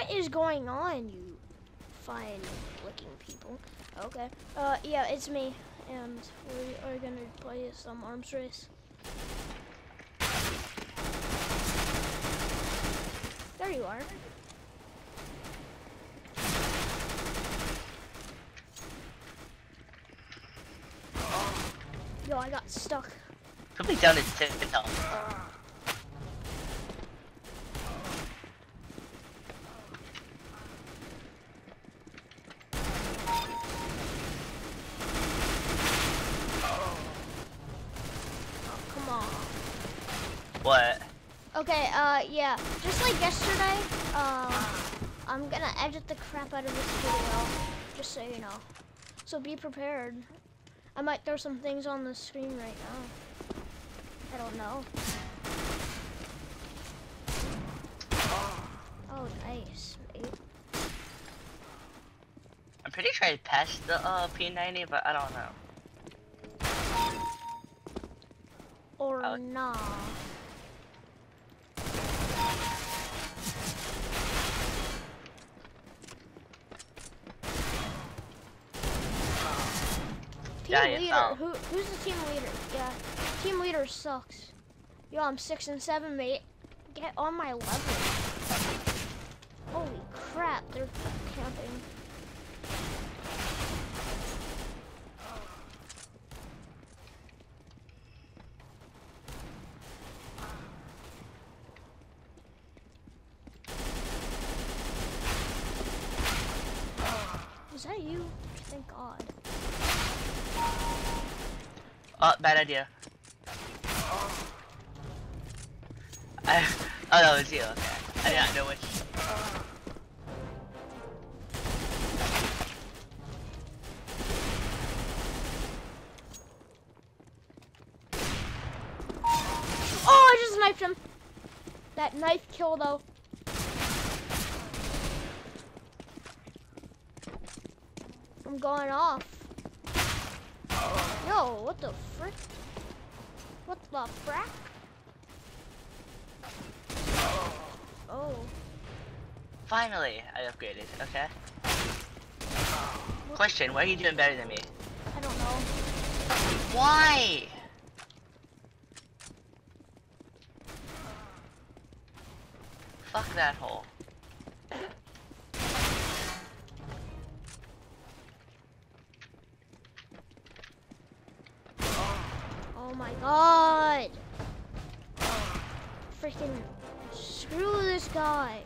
What is going on, you fine looking people? Okay. Uh, yeah, it's me, and we are gonna play some arms race. There you are. Yo, I got stuck. Me down to ten top. Come on. What? Okay, uh, yeah. Just like yesterday, um, I'm gonna edit the crap out of this video, just so you know. So be prepared. I might throw some things on the screen right now. I don't know. Oh, nice. mate. I'm pretty sure I passed the uh, P90, but I don't know. Or Uh, nah. Team Yeah, leader. Who who's the team leader? Yeah. Team leader sucks. Yo, I'm six and seven, mate. Get on my level. Holy crap, they're camping. Was that you? Thank God. Oh, bad idea. I, oh, that was you. Okay. I did not know which. Oh, I just knifed him. That knife kill though. I'm going off. Yo, what the frick? What the frack? Oh, Finally, I upgraded. Okay. Question: Why are you doing better than me? I don't know. Why? Fuck that hole. My god. Freaking screw this guy.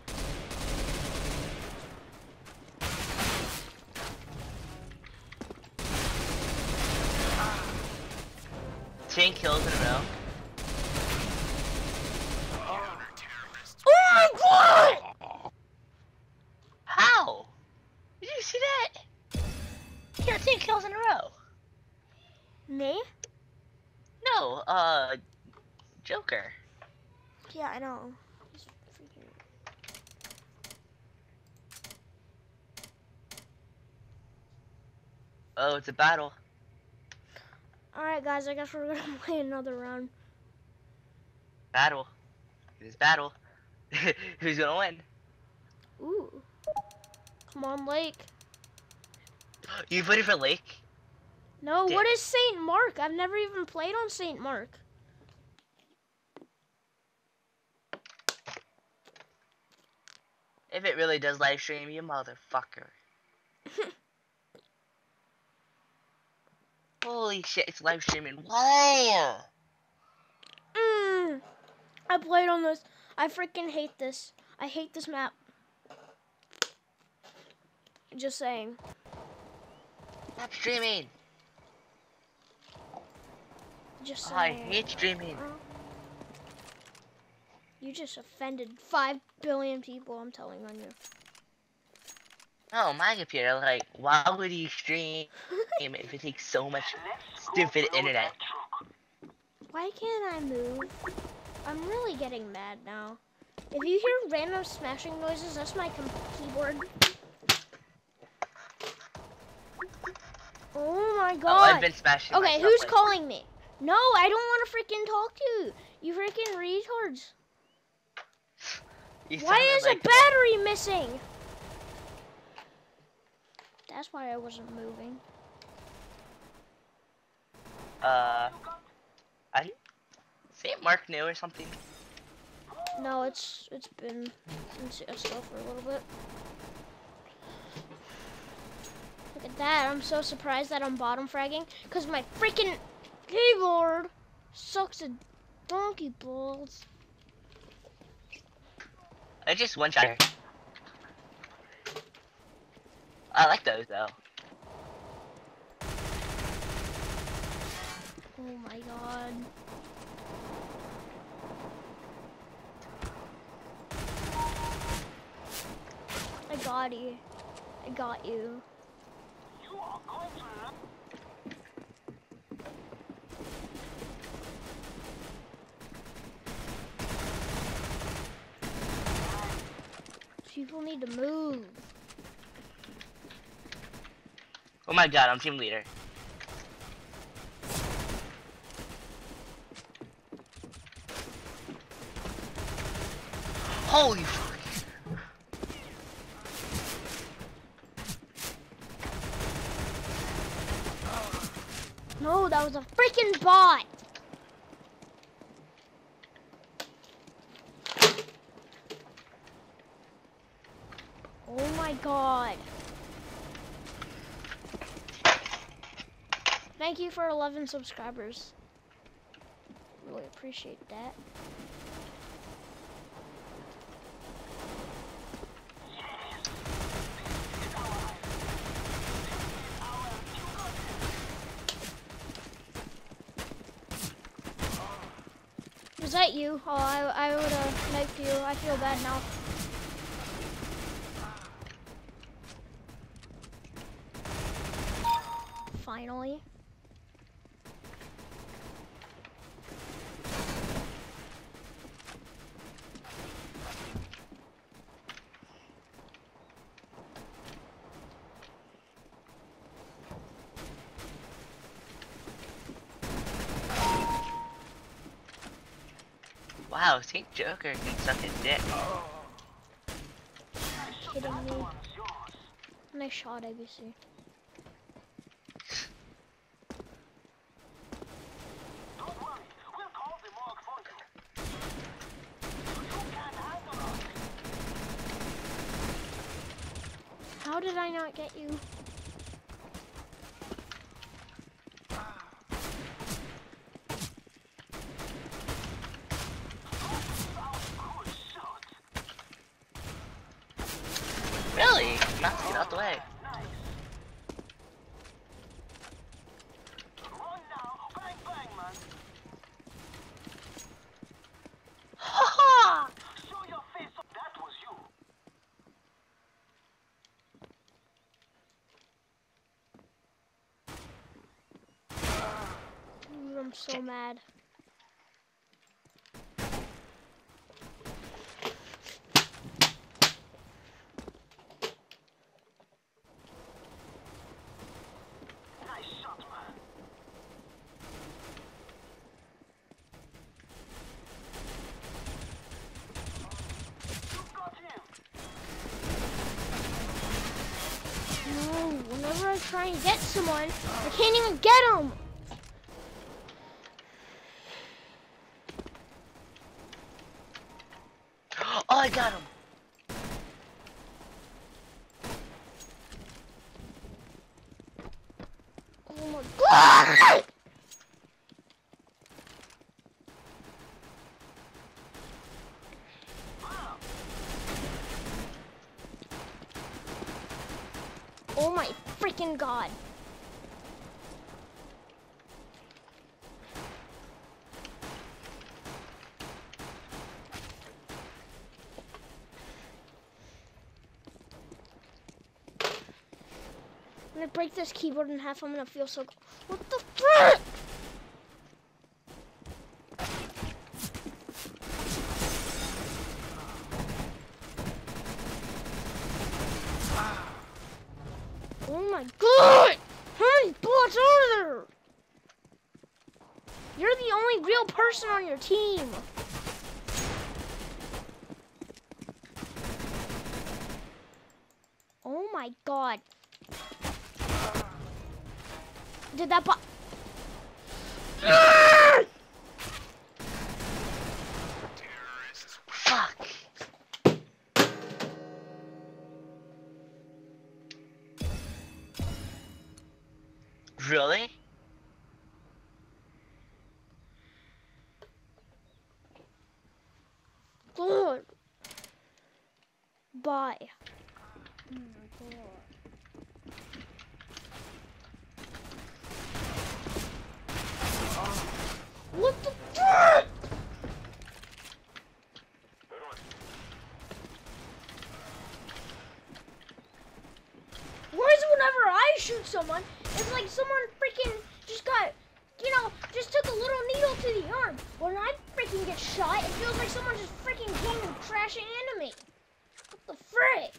Ten kills in a row. Oh my god! How? Did you see that? You got ten kills in a row. Me? No, uh, Joker. Yeah, know. He's freaking. Oh, it's a battle. Alright, guys, I guess we're gonna play another round. Battle. It is battle. Who's gonna win? Ooh. Come on, Lake. You voted for Lake? No, Damn. what is St. Marc? I've never even played on St. Marc. If it really does live stream, you motherfucker. Holy shit, it's live streaming. Whoa! Mm. I played on this. I freaking hate this. I hate this map. Just saying. Stop streaming. Just Oh, I hate streaming. Uh, You just offended five billion people. I'm telling on you. Oh, my computer, like, why would you stream if it takes so much stupid internet? Why can't I move? I'm really getting mad now. If you hear random smashing noises, that's my keyboard. Oh my Oh, god. I've been smashing okay, who's calling me? No, I don't want to freaking talk to you. You freaking retards. You Why is like, a battery missing? That's why I wasn't moving. uh, I St. Marc new or something? No, it's it's been in CSGO for a little bit. Look at that! I'm so surprised that I'm bottom fragging because my freaking keyboard sucks a donkey balls. I just one shot. I like those though. Oh my god. I got you. I got you. People need to move. Oh my god, I'm team leader. Holy fuck. No, that was a freaking bot. Oh my god. Thank you for 11 subscribers. Really appreciate that. Was that you? Oh, I, I would uh, have knifed you. I feel bad now. Finally. Wow, St. Joker can suck a dick. Kidding me. Nice shot, ABC. How did I not get you? Really? Not to get out the way. Ha ha! I'm so mad. No, whenever I try and get someone, I can't even get them. Oh, I got him. Oh my god! Oh my freaking god. gonna break this keyboard in half, I'm gonna feel so. What the frick? Oh my god! How many bullets are there? You're the only real person on your team. God. Did that bo- Fuck. Really? God. Bye. What the fuck? Why is it whenever I shoot someone, it's like someone freaking just got, you know, just took a little needle to the arm. When I freaking get shot, it feels like someone just freaking came and crashing into me. What the frick?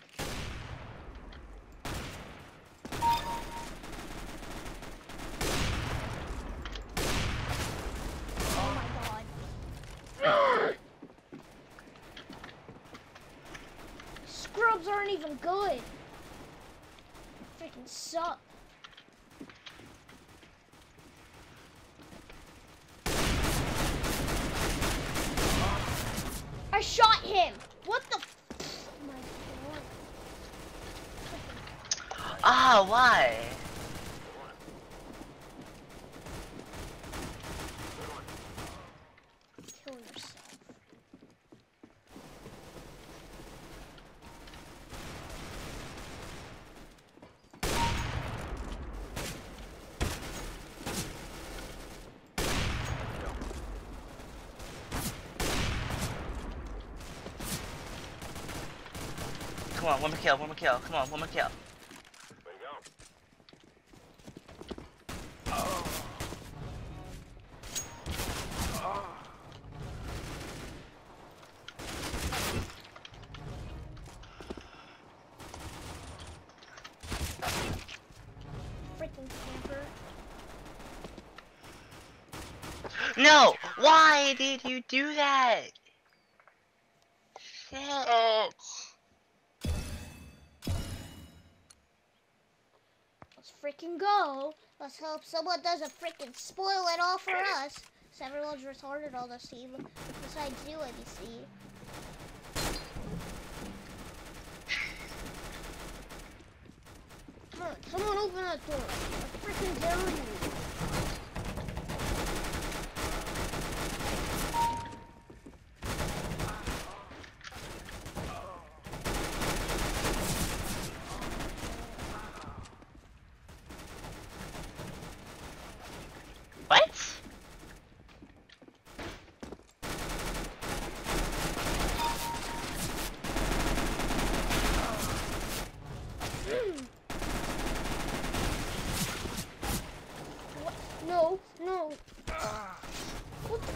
Oh my god. Scrubs aren't even good. Freaking suck. I shot him. What the? Oh. Ah, why? Come on, one more kill, one more kill. Come on, one more kill. Freaking camper. No! Why did you do that? Shit. Oh, freaking go. Let's hope someone doesn't freaking spoil it all for us. 'Cause everyone's retarded on this team. Besides you, ABC. Come on, someone open that door. I freaking dare you. What? What? No, no. What the?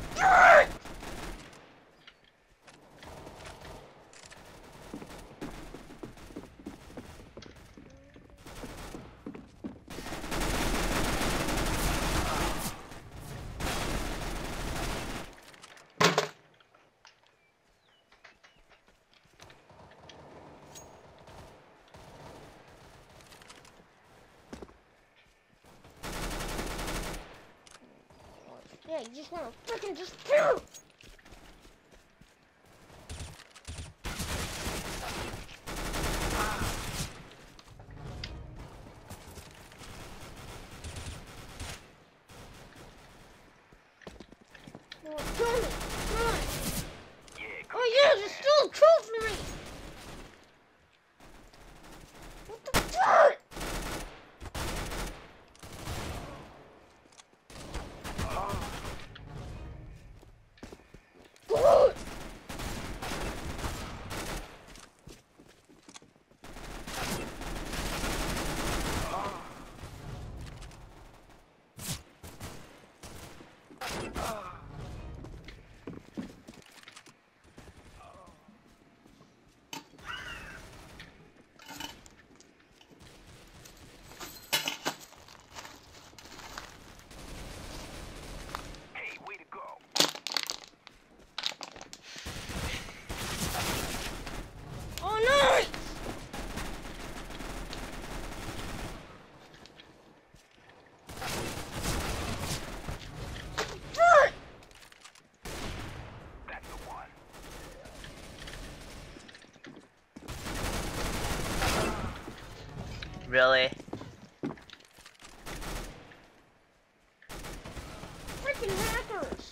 Yeah, you just wanna freaking just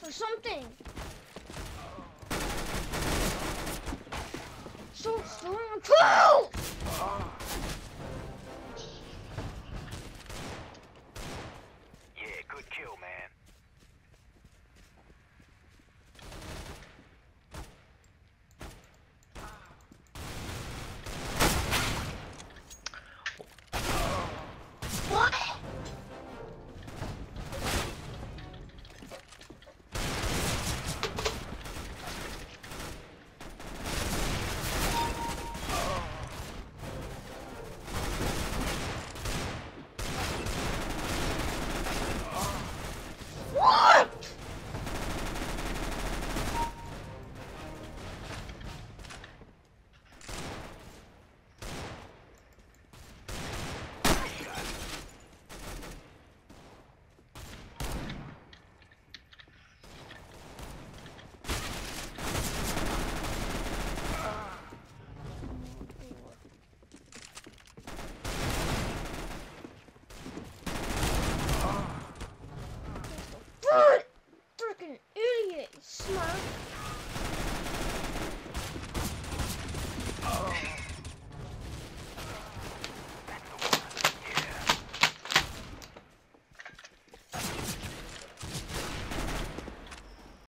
or something. So, so,